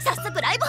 早速ライブ